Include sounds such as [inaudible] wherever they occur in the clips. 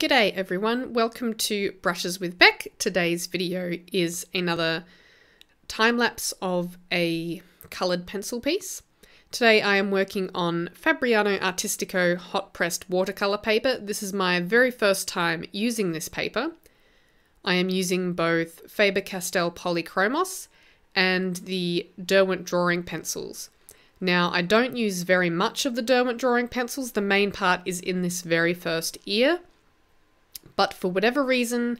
G'day everyone, welcome to Brushes with Bec. Today's video is another time lapse of a coloured pencil piece. Today I am working on Fabriano Artistico hot pressed watercolour paper. This is my very first time using this paper. I am using both Faber-Castell Polychromos and the Derwent drawing pencils. Now, I don't use very much of the Derwent drawing pencils. The main part is in this very first ear. But for whatever reason,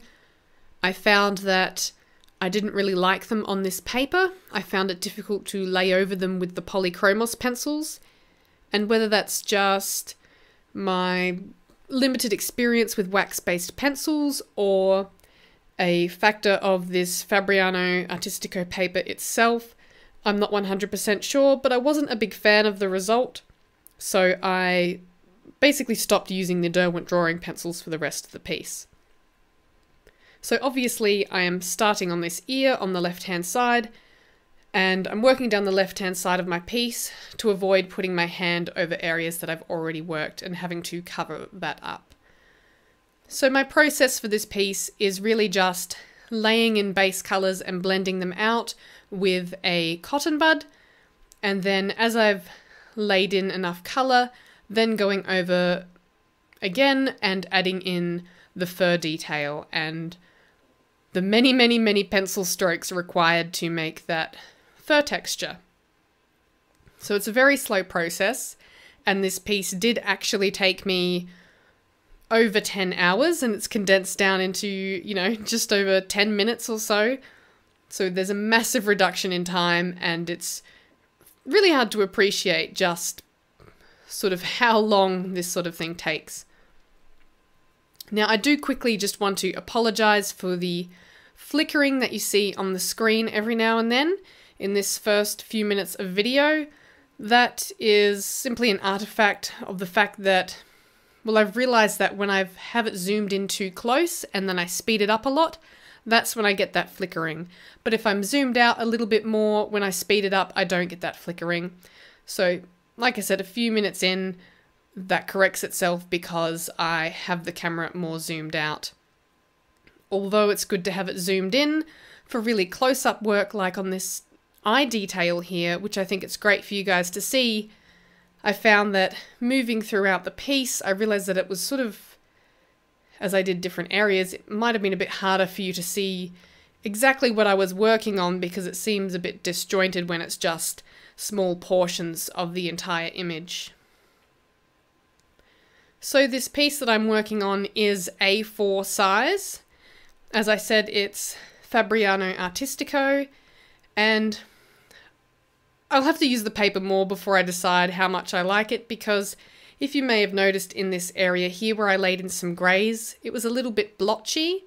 I found that I didn't really like them on this paper. I found it difficult to lay over them with the Polychromos pencils. And whether that's just my limited experience with wax-based pencils or a factor of this Fabriano Artistico paper itself, I'm not 100% sure, but I wasn't a big fan of the result, so I basically stopped using the Derwent drawing pencils for the rest of the piece. So obviously I am starting on this ear on the left hand side, and I'm working down the left hand side of my piece to avoid putting my hand over areas that I've already worked and having to cover that up. So my process for this piece is really just laying in base colours and blending them out with a cotton bud. And then as I've laid in enough colour, then going over again and adding in the fur detail and the many, many, many pencil strokes required to make that fur texture. So it's a very slow process, and this piece did actually take me over 10 hours and it's condensed down into, you know, [laughs] just over 10 minutes or so. So there's a massive reduction in time, and it's really hard to appreciate just sort of how long this sort of thing takes. Now, I do quickly just want to apologize for the flickering that you see on the screen every now and then in this first few minutes of video. That is simply an artifact of the fact that, well, I've realized that when I have it zoomed in too close and then I speed it up a lot, that's when I get that flickering. But if I'm zoomed out a little bit more, when I speed it up, I don't get that flickering. So, like I said, a few minutes in, that corrects itself because I have the camera more zoomed out. Although it's good to have it zoomed in for really close-up work like on this eye detail here, which I think it's great for you guys to see, I found that moving throughout the piece, I realized that it was sort of as I did different areas, it might have been a bit harder for you to see exactly what I was working on because it seems a bit disjointed when it's just small portions of the entire image. So this piece that I'm working on is A4 size. As I said, it's Fabriano Artistico, and I'll have to use the paper more before I decide how much I like it because if you may have noticed in this area here where I laid in some greys, it was a little bit blotchy.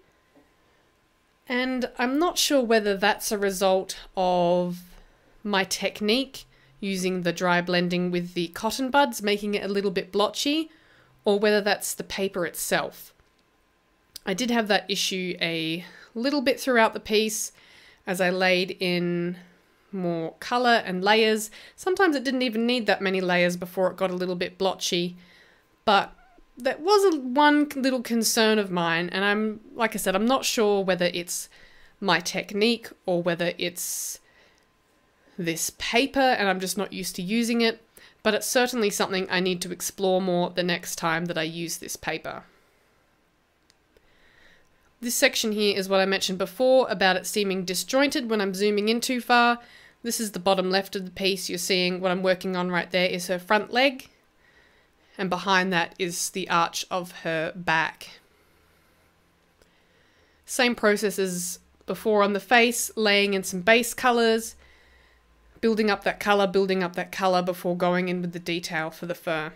And I'm not sure whether that's a result of my technique using the dry blending with the cotton buds, making it a little bit blotchy, or whether that's the paper itself. I did have that issue a little bit throughout the piece as I laid in more colour and layers. Sometimes it didn't even need that many layers before it got a little bit blotchy. But that was a, one little concern of mine, and I'm, like I said, I'm not sure whether it's my technique or whether it's this paper and I'm just not used to using it, but it's certainly something I need to explore more the next time that I use this paper. This section here is what I mentioned before about it seeming disjointed when I'm zooming in too far. This is the bottom left of the piece. You're seeing what I'm working on right there is her front leg. And behind that is the arch of her back. Same process as before on the face, laying in some base colours, building up that colour, building up that colour before going in with the detail for the fur.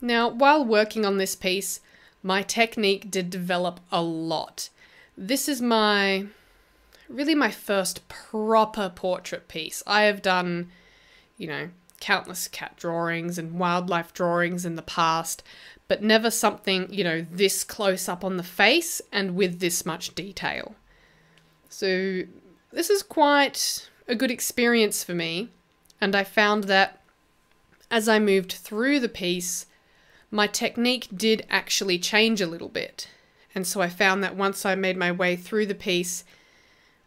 Now, while working on this piece, my technique did develop a lot. This is my really my first proper portrait piece. I have done, you know, countless cat drawings and wildlife drawings in the past, but never something, you know, this close up on the face and with this much detail. So this is quite a good experience for me, and I found that as I moved through the piece, my technique did actually change a little bit. And so I found that once I made my way through the piece,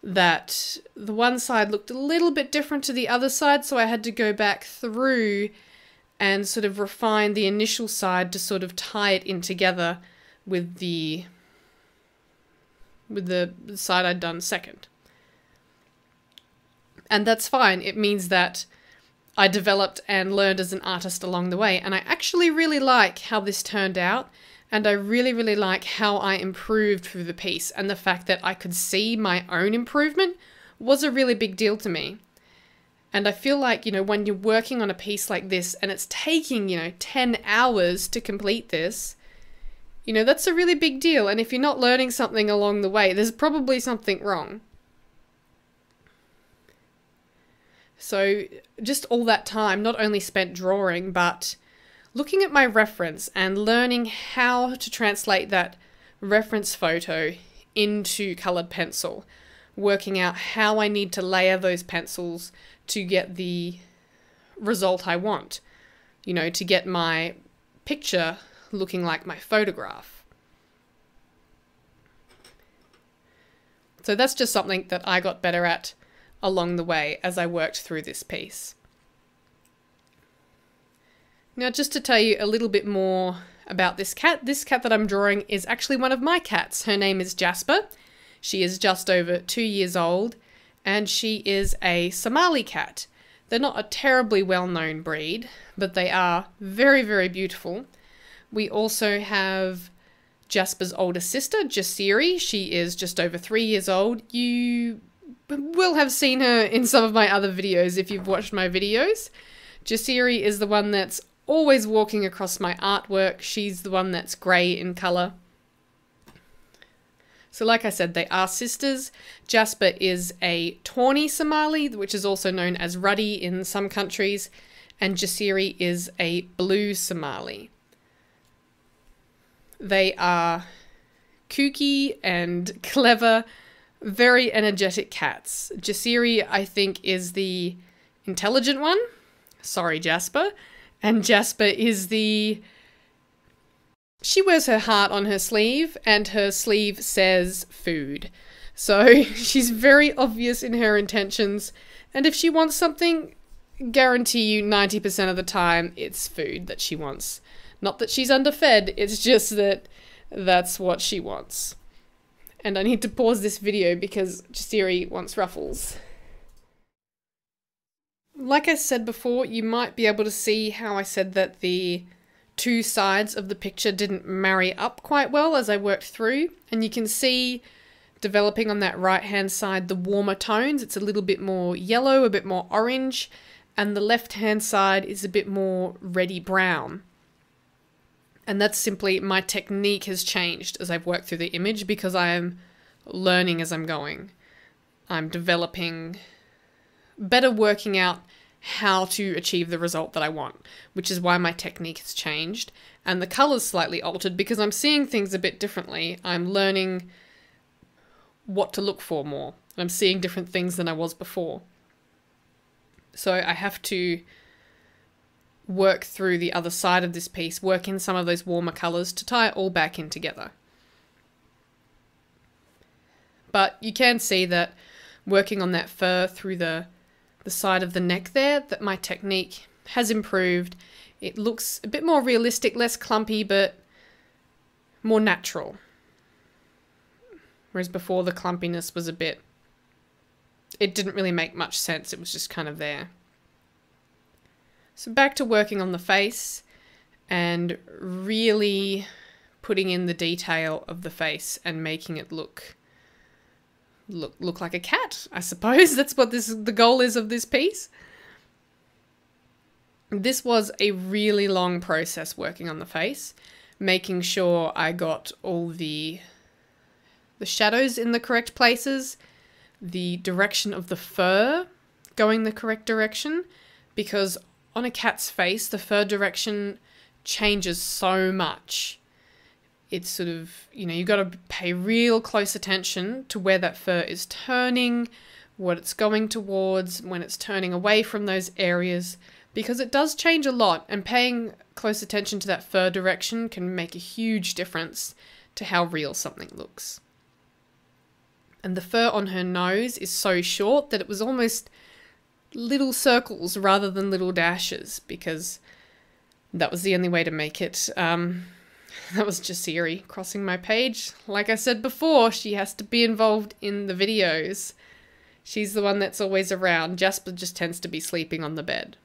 that the one side looked a little bit different to the other side, so I had to go back through and sort of refine the initial side to sort of tie it in together with the with the side I'd done second. And that's fine. It means that I developed and learned as an artist along the way. And I actually really like how this turned out. And I really, really like how I improved through the piece. And the fact that I could see my own improvement was a really big deal to me. And I feel like, you know, when you're working on a piece like this and it's taking, you know, 10 hours to complete this, you know, that's a really big deal. And if you're not learning something along the way, there's probably something wrong. So, just all that time, not only spent drawing, but looking at my reference and learning how to translate that reference photo into colored pencil, working out how I need to layer those pencils to get the result I want, you know, to get my picture looking like my photograph. So that's just something that I got better at along the way as I worked through this piece. Now, just to tell you a little bit more about this cat, this cat that I'm drawing is actually one of my cats. Her name is Jasper. She is just over two years old and she is a Somali cat. They're not a terribly well known breed, but they are very, very beautiful. We also have Jasper's older sister, Jasiri. She is just over three years old. You will have seen her in some of my other videos if you've watched my videos. Jasiri is the one that's always walking across my artwork. She's the one that's grey in colour. So like I said, they are sisters. Jasper is a tawny Somali, which is also known as ruddy in some countries, and Jasiri is a blue Somali. They are kooky and [laughs] clever very energetic cats. Jasiri, I think, is the intelligent one. Sorry, Jasper. And Jasper is the. She wears her heart on her sleeve, and her sleeve says food. So [laughs] she's very obvious in her intentions, and if she wants something, guarantee you 90% of the time it's food that she wants. Not that she's underfed, it's just that that's what she wants and I need to pause this video because Jasiri wants ruffles. Like I said before, you might be able to see how I said that the two sides of the picture didn't marry up quite well as I worked through, and you can see developing on that right hand side the warmer tones. It's a little bit more yellow, a bit more orange, and the left hand side is a bit more reddy brown. And that's simply my technique has changed as I've worked through the image because I am learning as I'm going. I'm developing, better working out how to achieve the result that I want, which is why my technique has changed. And the colors slightly altered because I'm seeing things a bit differently. I'm learning what to look for more. I'm seeing different things than I was before. So I have to work through the other side of this piece, work in some of those warmer colours to tie it all back in together. But you can see that working on that fur through the, the side of the neck there, that my technique has improved. It looks a bit more realistic, less clumpy, but more natural. Whereas before the clumpiness was a bit, it didn't really make much sense. It was just kind of there. So back to working on the face and really putting in the detail of the face and making it look look look like a cat, I suppose. [laughs] That's what this the goal is of this piece. This was a really long process working on the face, making sure I got all the the shadows in the correct places, the direction of the fur going the correct direction because on a cat's face, the fur direction changes so much. It's sort of, you know, you've got to pay real close attention to where that fur is turning, what it's going towards, when it's turning away from those areas. because it does change a lot and paying close attention to that fur direction can make a huge difference to how real something looks. And the fur on her nose is so short that it was almost little circles rather than little dashes because that was the only way to make it. Um, [laughs] that was Jasiri crossing my page. Like I said before, she has to be involved in the videos. She's the one that's always around. Jasper just tends to be sleeping on the bed.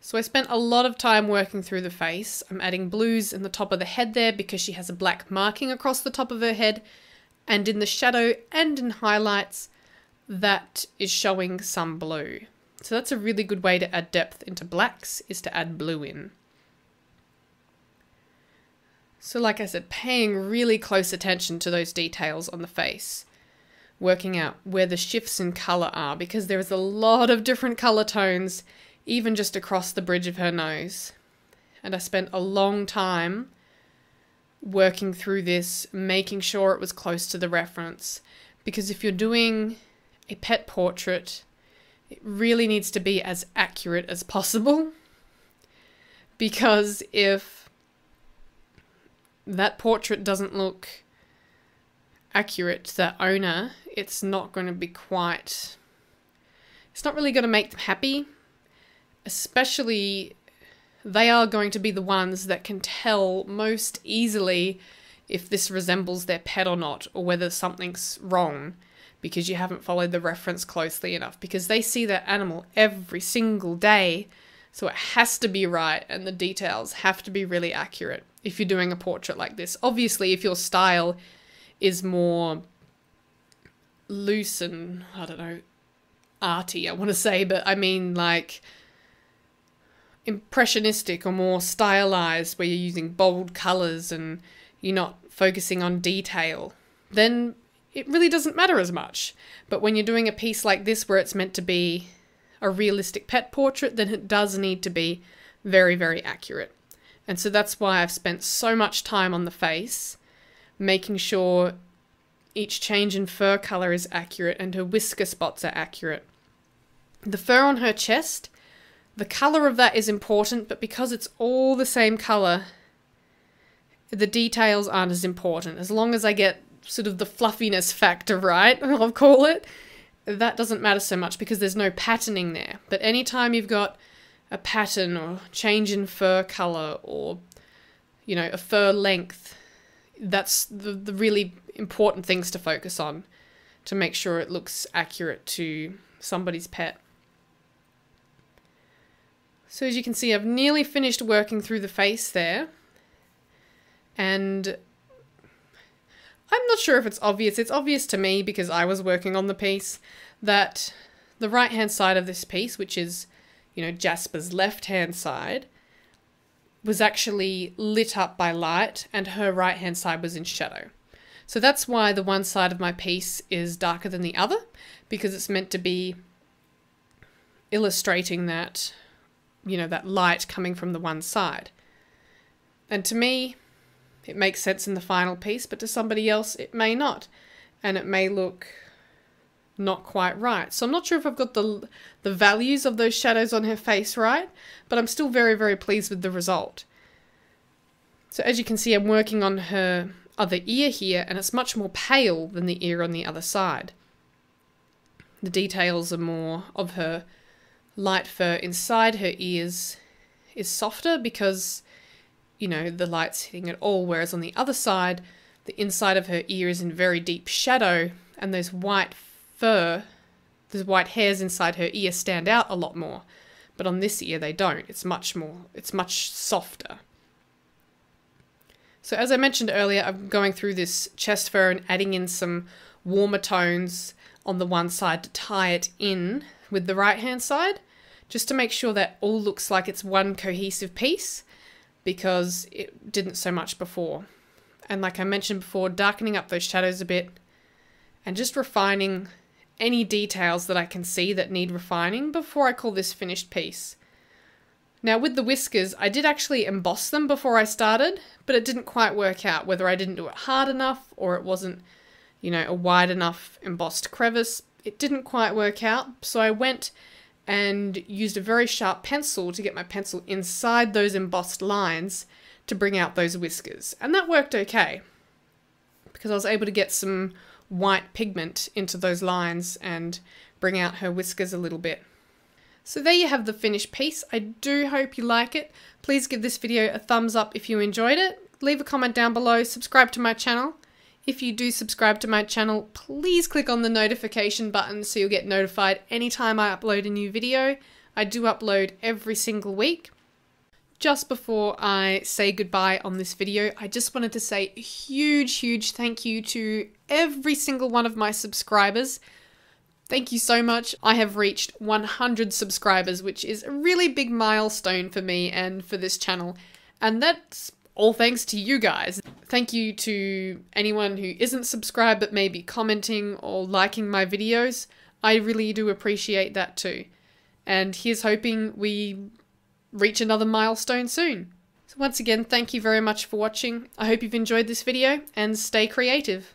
So I spent a lot of time working through the face. I'm adding blues in the top of the head there because she has a black marking across the top of her head. And in the shadow and in highlights, that is showing some blue. So that's a really good way to add depth into blacks, is to add blue in. So like I said, paying really close attention to those details on the face. Working out where the shifts in colour are, because there is a lot of different colour tones even just across the bridge of her nose. And I spent a long time working through this, making sure it was close to the reference. Because if you're doing a pet portrait, it really needs to be as accurate as possible. [laughs] Because if that portrait doesn't look accurate to that owner, it's not going to be quite. It's not really going to make them happy especially they are going to be the ones that can tell most easily if this resembles their pet or not, or whether something's wrong because you haven't followed the reference closely enough, because they see that animal every single day. So it has to be right, and the details have to be really accurate if you're doing a portrait like this. Obviously, if your style is more loose and, I don't know, arty, I want to say, but I mean like impressionistic or more stylized, where you're using bold colors and you're not focusing on detail, then it really doesn't matter as much. But when you're doing a piece like this where it's meant to be a realistic pet portrait, then it does need to be very, very accurate. And so that's why I've spent so much time on the face, making sure each change in fur color is accurate and her whisker spots are accurate. The fur on her chest the colour of that is important, but because it's all the same colour, the details aren't as important. As long as I get sort of the fluffiness factor right, [laughs] I'll call it, that doesn't matter so much because there's no patterning there. But anytime you've got a pattern or change in fur colour or, you know, a fur length, that's the, the really important things to focus on to make sure it looks accurate to somebody's pet. So as you can see, I've nearly finished working through the face there. And I'm not sure if it's obvious. It's obvious to me because I was working on the piece that the right hand side of this piece, which is, you know, Jasper's left hand side, was actually lit up by light and her right hand side was in shadow. So that's why the one side of my piece is darker than the other because it's meant to be illustrating that you know, that light coming from the one side. And to me, it makes sense in the final piece, but to somebody else, it may not. And it may look not quite right. So I'm not sure if I've got the, the values of those shadows on her face right, but I'm still very, very pleased with the result. So as you can see, I'm working on her other ear here, and it's much more pale than the ear on the other side. The details are more of her light fur inside her ears is softer because, you know, the light's hitting it all, whereas on the other side, the inside of her ear is in very deep shadow, and those white fur, those white hairs inside her ear stand out a lot more. But on this ear, they don't. It's much more, it's much softer. So as I mentioned earlier, I'm going through this chest fur and adding in some warmer tones on the one side to tie it in with the right hand side just to make sure that all looks like it's one cohesive piece because it didn't so much before. And like I mentioned before, darkening up those shadows a bit and just refining any details that I can see that need refining before I call this finished piece. Now with the whiskers, I did actually emboss them before I started, but it didn't quite work out whether I didn't do it hard enough or it wasn't, you know, a wide enough embossed crevice. It didn't quite work out, so I went and used a very sharp pencil to get my pencil inside those embossed lines to bring out those whiskers. And that worked okay because I was able to get some white pigment into those lines and bring out her whiskers a little bit. So there you have the finished piece. I do hope you like it. Please give this video a thumbs up if you enjoyed it. Leave a comment down below, subscribe to my channel. If you do subscribe to my channel, please click on the notification button so you'll get notified anytime I upload a new video. I do upload every single week. Just before I say goodbye on this video, I just wanted to say a huge, huge thank you to every single one of my subscribers. Thank you so much. I have reached 100 subscribers, which is a really big milestone for me and for this channel. And that's all thanks to you guys. Thank you to anyone who isn't subscribed but maybe commenting or liking my videos. I really do appreciate that too. And here's hoping we reach another milestone soon. So once again, thank you very much for watching. I hope you've enjoyed this video and stay creative.